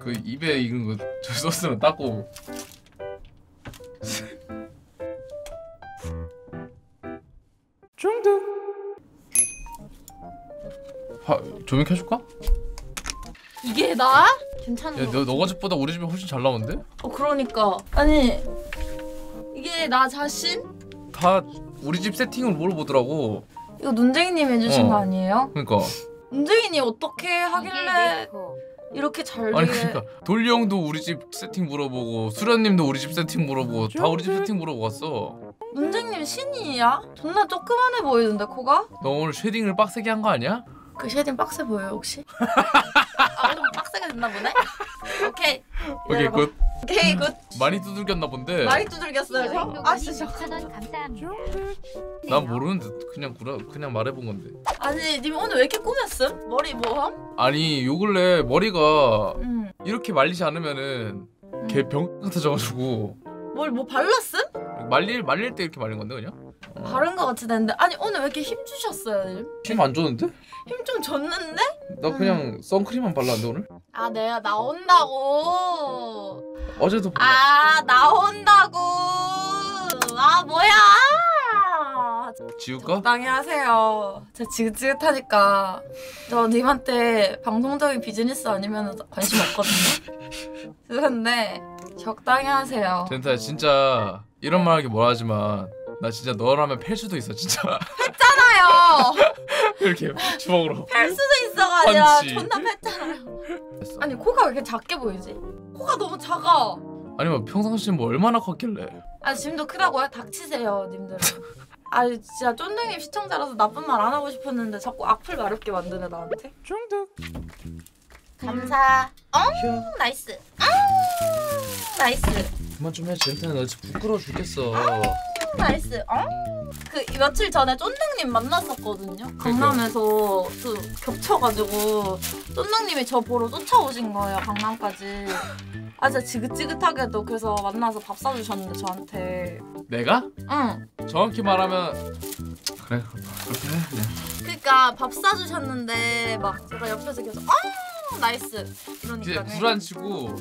그 입에 익은 거저 소스는 닦고 중독 화 조명 켜줄까? 이게 나? 괜찮은 거. 야너 너가 집보다 우리 집이 훨씬 잘 나오는데? 어 그러니까 아니 이게 나 자신? 다 우리 집 세팅을 물어보더라고 이거 눈쟁이님 해주신 어. 거 아니에요? 그러니까 눈쟁이님 어떻게 하길래 코. 이렇게 잘 아니 그러니까 돌리 형도 우리 집 세팅 물어보고 수련님도 우리 집 세팅 물어보고 다 우리 집 세팅 물어보고 왔어 눈쟁님 신이야? 존나 조그만해 보이는데 코가? 너 오늘 shading을 빡세게 한 거 아니야? 그 shading 빡세 보여요 혹시? 아 좀 빡세게 됐나 보네? 오케이 오케이. good 오케이 good 많이 두들겼나 본데 많이 두들겼어요 저? 아 진짜. 난 모르는데 그냥 구라 그냥 말해본 건데 아니 님 오늘 왜 이렇게 꾸몄음? 머리 뭐함? 아니 요 근래 머리가 응 이렇게 말리지 않으면은 걔병 같아져가지고 뭘 뭐 발랐음? 말릴 말릴 때 이렇게 말린 건데 그냥 바른 거 같이 됐는데. 아니 오늘 왜 이렇게 힘 주셨어요 님? 힘안 줬는데? 힘 좀 줬는데? 나 그냥 선크림만 발랐는데 오늘? 아 내가 나온다고. 어제도 아 나온다고. 아 뭐야? 지울까? 적당히 하세요. 저 지긋지긋하니까. 저 님한테 방송적인 비즈니스 아니면 관심 없거든요. 그런데 적당히 하세요. 젠타야 진짜 이런 말 하기 뭐하지만 나 진짜 너라면 팰 수도 있어 진짜. 했잖아요. 이렇게 주먹으로. 할 수도 있어가 아니라 펀치. 존나 뺐잖아요. 했어. 아니 코가 왜 이렇게 작게 보이지? 코가 너무 작아. 아니 뭐 평상시에 뭐 얼마나 컸길래. 아 지금도 크다고요? 닥치세요 님들. 아 진짜 쫀득님 시청자라서 나쁜 말 안 하고 싶었는데 자꾸 악플 마렵게 만드네 나한테. 중독 감사. 어 nice. 어 nice. 그만 좀 해 젠타야 나 진짜 부끄러워 죽겠어 nice. 어? 그 며칠 전에 쫀득님 만났었거든요. 강남에서 또 겹쳐가지고 쫀득님이 저 보러 쫓아오신 거예요 강남까지. 아 진짜 지긋지긋하게도 그래서 만나서 밥 사주셨는데 저한테. 내가? 응. 정확히 말하면 그래. 그렇게 해 그냥 그러니까 밥 사주셨는데 막 제가 옆에서 계속 어 nice. 이제 이러니까 불안 치고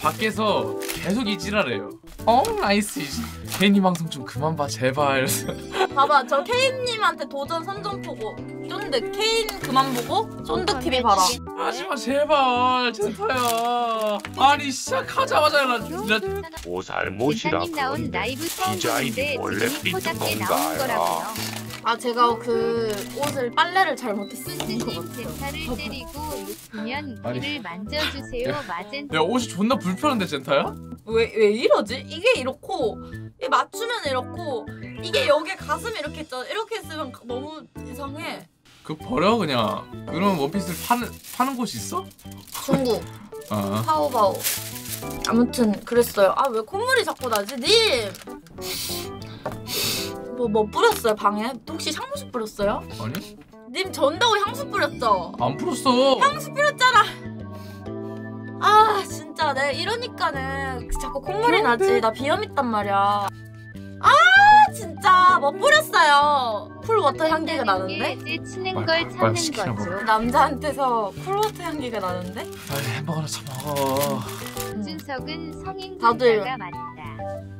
밖에서 계속 이 지랄해요. 어? nice. 이지 개인이 방송 좀 그만 봐 제발. 이러면서 봐봐 저 케인님한테 도전 선전포고 쫀득 케인 그만 보고 쫀득 TV 봐라. 하지마 제발. 젠타야. 아니 시작하자마자 나 나온 라이브 처음 디자인이 보는데 원래 지금 삐뚤 나온 건가요? 거라고요. 아 제가 그 옷을 빨래를 잘 못했어요 스님 젠타를 때리고 높으면 아니. 귀를 만져주세요. 마젠타. 야 옷이 존나 불편한데 젠타야? 왜, 왜 이러지? 이게 이렇고 이 맞추면 이렇고 이게 여기 가슴이 이렇게 있잖아 이렇게 있으면 너무 이상해 그 버려 그냥 그런 원피스를 파는 파는 곳이 있어? 중국 아 파오바오 아무튼 그랬어요 아 왜 콧물이 자꾸 나지? 님! 뭐, 뭐 뿌렸어요 방에? 혹시 향수 뿌렸어요? 아니 님 전다고 향수 뿌렸죠? 안 풀었어 향수 뿌렸잖아 아 진짜 내가 이러니까는 자꾸 콧물이 나지 나 비염 있단 말이야 아 진짜 뭐 뿌렸어요 쿨워터 향기가 나는데? 치는 걸 찾는. 거죠. 남자한테서 쿨워터 향기가 나는데? 빨리 햄버거 하나 처먹어 준석은 성인 다들- 군사가 맞다.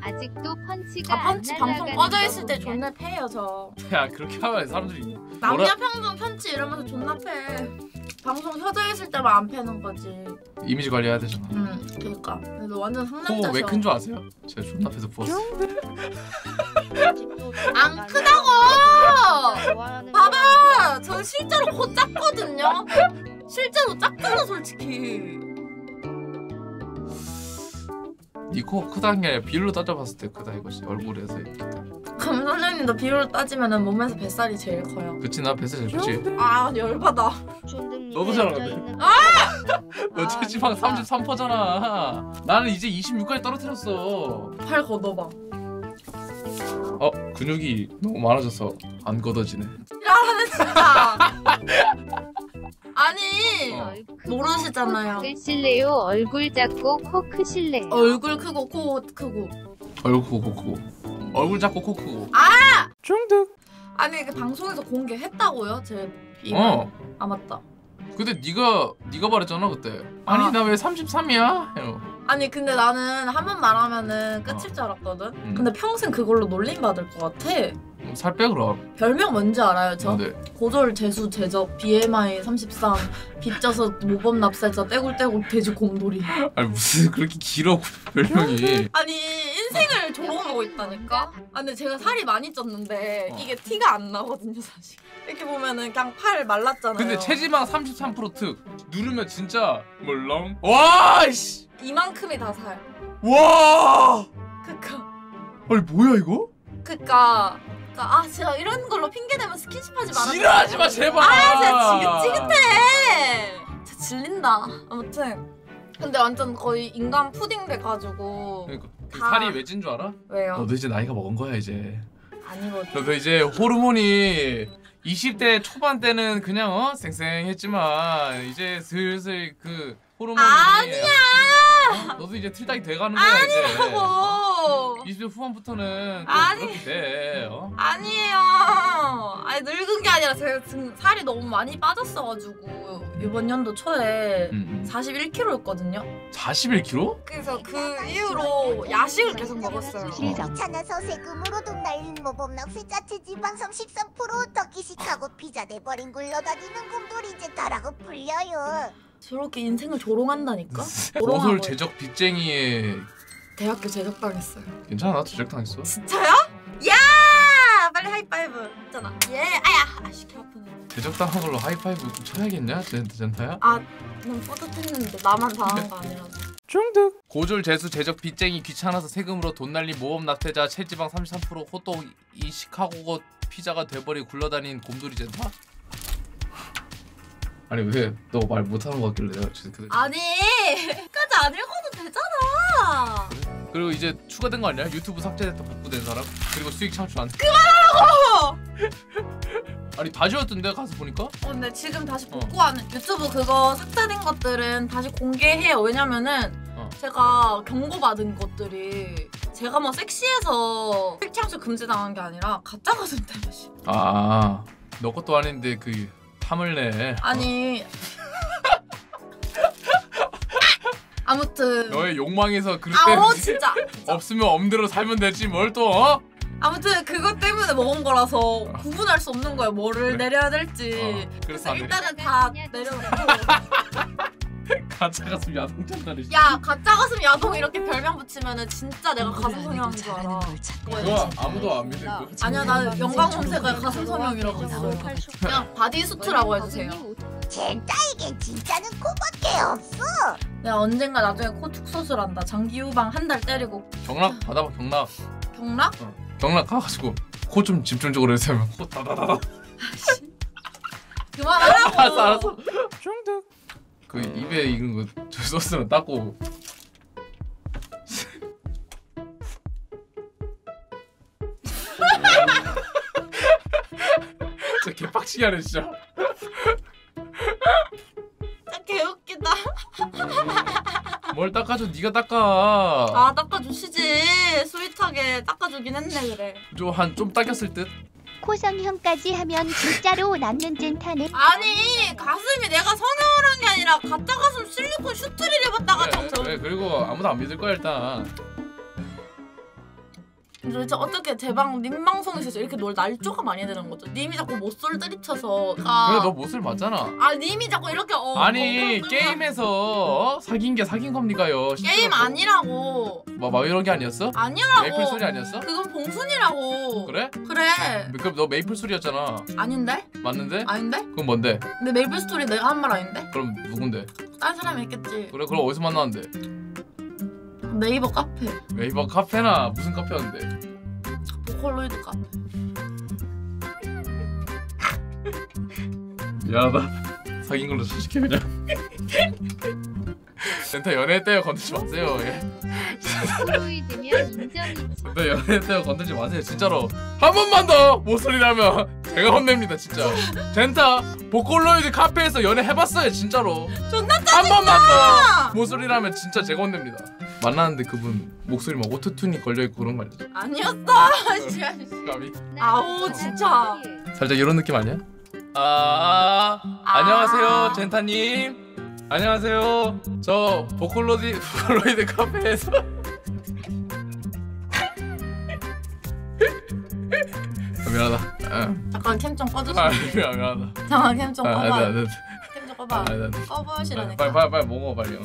아직도 펀치가 아 펀치 안 방송 날아가는 꺼져 거 있을 때 존나 패요 저. 야 그렇게 하면 사람들이 남자 평균 편치 이러면서 존나 패. 방송 켜져 있을 때만 안 패는 거지. 이미지 관리해야 되잖아. 응 그니까. 너 완전 상남자셔 코왜 큰 줄 아세요? 제가 존나 패서 부었어. 안 크다고! 봐봐! 저 실제로 코 작거든요? 실제로 작잖아 솔직히 니코 크다는 게 아니라 비율로 따져봤을 때 크다 이것이 얼굴에서 이렇게 그럼 선생님도 비율로 따지면 몸에서 뱃살이 제일 커요. 그치 나 뱃살 제일 크지. 아 열받아. 너도 잘하는데 너 체지방 33%잖아. 나는 이제 26까지 떨어뜨렸어. 팔 걷어봐. 어 근육이 너무 많아져서 안 걷어지네. 지랄하네 진짜 아니 어. 모르시잖아요. 크실래요? 얼굴 작고 코 크실래요? 얼굴 크고 코 크고 얼굴 크고 코 크고 얼굴 작고 코 크고 아니 그 방송에서 공개했다고요 제 비밀 어 아 맞다 근데 네가 네가 말했잖아 그때. 아니 아. 나왜 33이야? 해요. 아니 근데 나는 한 번 말하면은 끝일 줄 알았거든. 음. 근데 평생 그걸로 놀림 받을 것 같아. 음, 살빼 그럼. 별명 뭔지 알아요, 저? 근데 고졸 재수 제적 BMI 33 빚져서 모범 납세자 떼굴떼굴 돼지 곰돌이. 아니 무슨 그렇게 길어 별명이. 아니 인생을 조롱하고 있다니까. 아 근데 제가 살이 많이 쪘는데 어. 이게 티가 안 나거든요, 사실. 이렇게 보면은 그냥 팔 말랐잖아요. 근데 체지방 33%특 누르면 진짜 물렁. 와 씨. 이만큼이 다 살. 와. 그니까. 아니 뭐야 이거? 그니까. 그니까 아 진짜 이런 걸로 핑계 대면 스킨십 하지 말아. 지랄하지 마 제발. 아 진짜 지긋지긋해. 진짜 질린다. 아무튼. 근데 완전 거의 인간 푸딩 돼가지고 그러니까 그 다- 살이 왜 찐 줄 알아? 왜요? 너도 이제 나이가 먹은 거야 이제. 아니거든. 너도 이제 호르몬이 20대 초반 때는 그냥 어 쌩쌩했지만 이제 슬슬 그 호르몬이 아니야. 어? 너도 이제 틀딱이 돼가는 거야 이제. 하고 20대 후반부터는 또 아니. 그렇게 돼. 어? 아니에요. 아니 늙은 게 아니라 제가 지금 살이 너무 많이 빠졌어가지고 이번 연도 초에 음, 음. 41kg였거든요. 41kg? 그래서 그 이후로 야식을 계속 먹었어요. 귀찮아서 세금으로 돈 날린 모범 납세자 체 지방 33% 덕기식하고 피자 내버린 굴러다니는 곰돌이 이제 다라고 불려요. 저렇게 인생을 조롱한다니까. 고솔 조롱하고 제적 빚쟁이에 대학교 제적당했어요. 괜찮아 제적당했어. 진짜요? 야! 빨리 하이파이브. 있잖아. 예. 아야. 아씨 개 아프네. 제적당한 걸로 하이파이브 좀 쳐야겠냐 젠, 젠타야? 아, 너무 뿌듯했는데 나만 당한 거 아니라서. 중득 고졸 재수 제적 빚쟁이 귀찮아서 세금으로 돈 날린 모범 낙태자 체지방 33% 호떡 이 시카고 피자가 돼버리 굴러다닌 곰돌이 젠타? 아니 왜 너 말 못하는 거 같길래 내가 진짜 그 아니, 끝까지 안 읽어도 되잖아. 그리고 이제 추가된 거 아니야? 유튜브 삭제됐다 복구된 사람? 그리고 수익 창출 안 그만하라고! 아니 다 지웠던데 가서 보니까? 어, 근데 지금 다시 복구하는 유튜브 그거 삭제된 것들은 다시 공개해요. 왜냐면은 어. 제가 경고받은 것들이 제가 뭐 섹시해서 섹시함수 금지당한 게 아니라 가짜 가슴 때문에. 씨. 아너 것도 아닌데 그 탐을 내 아니. 아무튼. 너의 욕망에서 그릇 아, 때 어, 진짜. 없으면 엄대로 살면 되지 뭘 또 어? 아무튼 그것 때문에 먹은 거라서 구분할 수 없는 거예요. 뭐를 그래? 내려야 될지. 어, 그래서. 일단은 다 내려놓고. 가짜 가슴 야동 찬다리 야 가짜 가슴 야동 이렇게 별명 붙이면은 진짜 내가 가슴 성형인 줄 알아. 그거 아무도 안 믿을 거 아니야 나 영광 검색어에 가슴 성형이라고 했어요. 그냥 바디 수트라고 해주세요. 젠타에겐 진짜는 코밖에 없어. 내가 언젠가 나중에 코 축소술한다. 장기 유방 한 달 때리고 경락 받아봐 경락 경락? 경락 가가지고 코 좀 집중적으로 해서 하면 코 다다다다 그만하라고. 알았어 알았어 중득 그 입에 익은 거저 소스는 닦고 진짜 개빡치게 하네 진짜 진짜 개웃기다. 뭘 닦아줘 네가 닦아 아 닦아주시지. 스윗하게 닦아주긴 했네 그래. 좀 한 좀 닦였을 듯 코성형까지 하면 진짜로 남는 젠타는? 아니 가슴이 내가 성형을 한게 아니라 가짜 가슴 실리콘 슈트를 입었다가 그래, 저 그래 그리고 아무도 안 믿을 거야 일단 도대체 어떻게 제방 님 방송에서 이렇게 널 날조가 많이 되는 거죠? 님이 자꾸 못쏠 때리쳐서 아, 그래 너 못을 맞잖아 아 님이 자꾸 이렇게 어 아니 엉뚱 게임에서 어? 사귄 게 사귄 겁니까요 게임 아니라고 뭐, 뭐 이런 게 아니었어? 아니라고 메이플 스토리 아니었어? 그건 봉순이라고 그래? 그래 그럼 너 메이플 스토리였잖아 아닌데 맞는데? 아닌데 그건 뭔데? 근데 메이플 스토리 내가 한 말 아닌데 그럼 누군데? 다른 사람이 했겠지 그래 그럼 어디서 만났는데? 네이버 카페. 네이버 카페나 무슨 카페였는데? 보컬로이드 카페. 미안하다. 사귄 걸로 소식해 그냥. 센터 연애 때요 건들지 마세요. 예. 프로이드면 인정이지. 센터 연애 때요 건들지 마세요. 진짜로. 한 번만 더 모쏠이라면 제가 혼냅니다 진짜. 젠타 보컬로이드 카페에서 연애 해봤어요 진짜로. 존나 한 번만 더 모쏠이라면 진짜 제가 혼냅니다 만났는데 그분 목소리 막 오토튠이 걸려있고 그런 거 아니죠? 아니었어 씨, 씨. 까비 아우, 진짜. 살짝 이런 느낌 아니야? 아, 안녕하세요 젠타님 안녕하세요 저 보컬로디 보컬로이드 카페에서 아, 미안하다 아, 잠깐 캠좀아 꺼주세요. 미안 미안하다 잠깐 캠 좀 아, 꺼봐. 안 돼, 안 돼. 캠좀 아, 꺼봐. 안 돼, 안 돼. 꺼보시라니까. 빨리 빨리 빨리 먹어 빨리 응.